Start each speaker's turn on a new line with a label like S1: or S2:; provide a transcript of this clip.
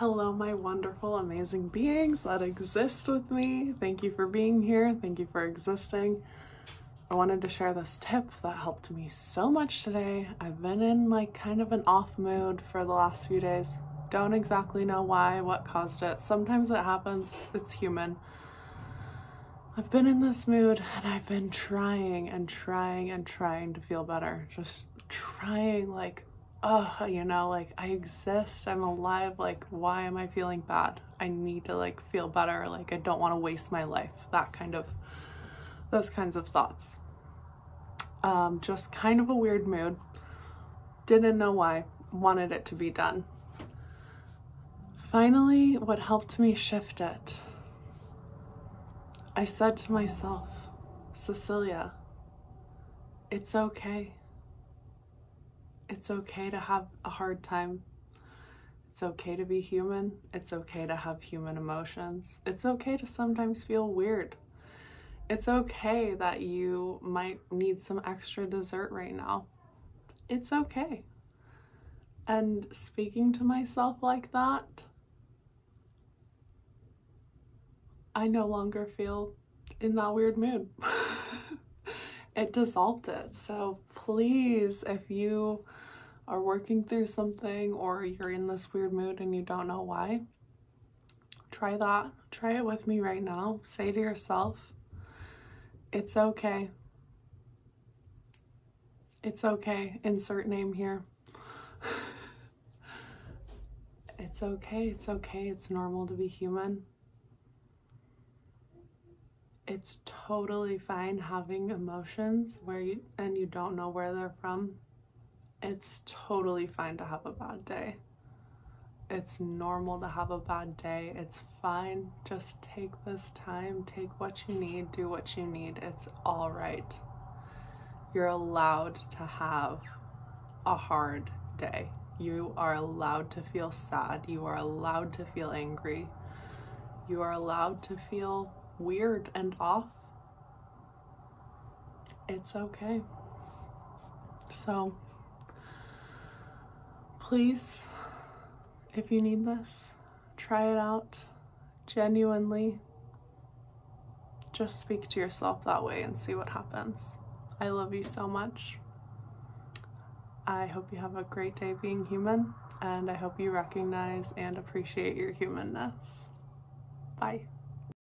S1: Hello, my wonderful, amazing beings that exist with me. Thank you for being here. Thank you for existing. I wanted to share this tip that helped me so much today. I've been in like kind of an off mood for the last few days. Don't exactly know why, what caused it. Sometimes it happens, it's human. I've been in this mood and I've been trying and trying and trying to feel better. Just trying like oh, you know, like I exist, I'm alive, like why am I feeling bad? I need to like feel better, like I don't want to waste my life. That kind of those kinds of thoughts. Um, just kind of a weird mood. Didn't know why, wanted it to be done. Finally, what helped me shift it, I said to myself, Cecilia, it's okay it's okay to have a hard time. It's okay to be human. It's okay to have human emotions. It's okay to sometimes feel weird. It's okay that you might need some extra dessert right now. It's okay. And speaking to myself like that, I no longer feel in that weird mood. it dissolved it. So please, if you are working through something or you're in this weird mood and you don't know why, try that. Try it with me right now. Say to yourself, it's okay. It's okay. Insert name here. it's okay. It's okay. It's normal to be human it's totally fine having emotions where you and you don't know where they're from. It's totally fine to have a bad day. It's normal to have a bad day. It's fine. Just take this time, take what you need, do what you need. It's all right. You're allowed to have a hard day. You are allowed to feel sad. You are allowed to feel angry. You are allowed to feel weird and off, it's okay. So, please, if you need this, try it out genuinely. Just speak to yourself that way and see what happens. I love you so much. I hope you have a great day being human, and I hope you recognize and appreciate your humanness. Bye.